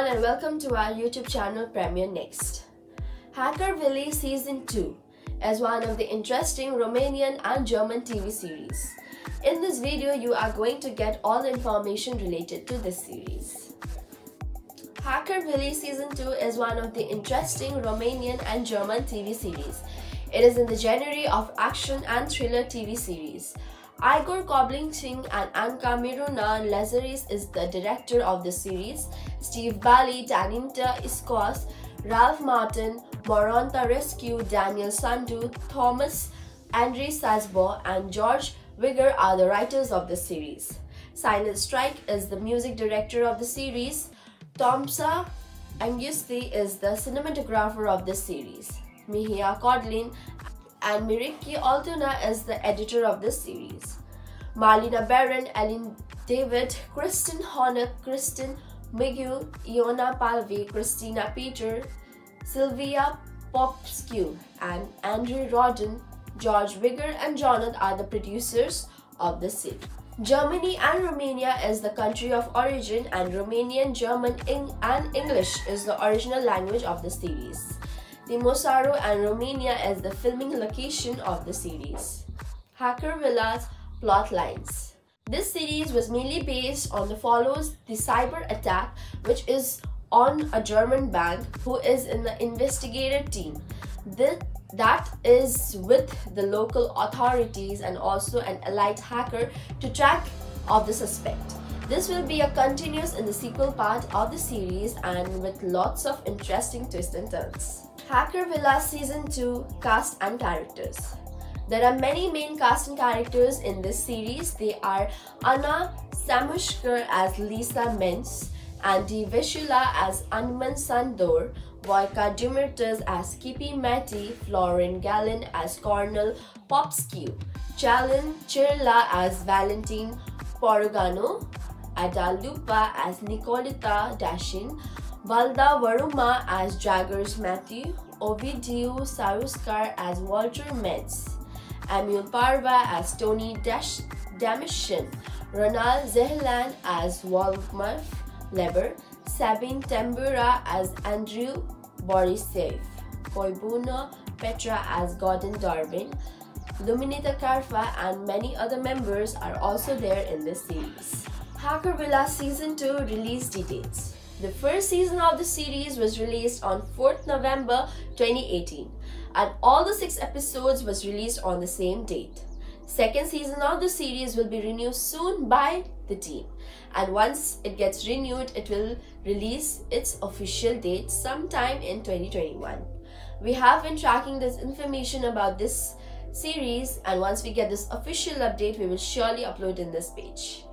everyone and welcome to our YouTube channel Premiere Next. Hackerville Season 2 is one of the interesting Romanian and German TV series. In this video, you are going to get all the information related to this series. Hackerville Season 2 is one of the interesting Romanian and German TV series. It is in the genre of action and thriller TV series. Igor Cobileanski and Anca Miruna Lazaris is the director of the series. Steve Bally, Daninta Iskos, Ralph Martin, Moronta Rescue, Daniel Sandu, Thomas Andre Sasbo, and George Wigger are the writers of the series. Silent Strike is the music director of the series. Tomsa Angusti is the cinematographer of the series. Mihia Kodlin and Miriki Altuna is the editor of this series. Marlena Baron, Ellen David, Kristen Honock, Kristen Miguel, Iona Palvi, Christina Peter, Sylvia Popescu, and Andrew Rodden, George Wigger, and Jonathan are the producers of the series. Germany and Romania is the country of origin and Romanian, German, and English is the original language of the series. Timisoara and Romania as the filming location of the series. Hackerville's plot lines. This series was mainly based on the follows the cyber attack which is on a German bank who is in the investigative team. That is with the local authorities and also an elite hacker to track of the suspect. This will be a continuous in the sequel part of the series and with lots of interesting twists and turns. Hackerville Season 2 Cast and Characters There are many main cast and characters in this series. They are Anna Samushkar as Lisa Mintz, Andy Vishula as Anman Sandor, Wojka Dumirtas as Kippy Mati, Florin Gallin as Cornel Popescu, Chalin Chirla as Valentine Porogano, Ada Lupa as Nicolita Dashin, Valda Varuma as Jaggers Matthew, Ovidiu Saruskar as Walter Metz, Emil Parva as Tony Dash Damishin, Ronald Zehlan as Wolfmar Leber, Sabine Tambura as Andrew Borisev, Koibuno Petra as Gordon Darwin, Luminita Karfa and many other members are also there in this series. Hackerville Season 2 release details. The first season of the series was released on 4th November 2018 and all the 6 episodes was released on the same date. Second season of the series will be renewed soon by the team and once it gets renewed it will release its official date sometime in 2021. We have been tracking this information about this series and once we get this official update we will surely upload in this page.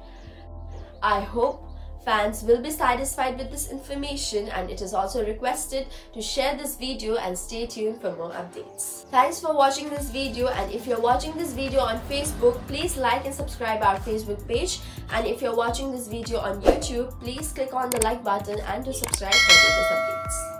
I hope Fans will be satisfied with this information and it is also requested to share this video and stay tuned for more updates. Thanks for watching this video and if you're watching this video on Facebook, please like and subscribe our Facebook page and if you're watching this video on YouTube, please click on the like button and to subscribe for latest updates.